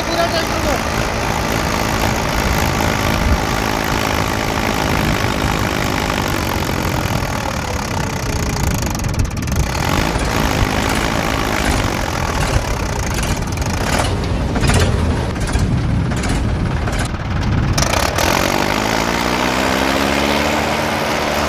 de pura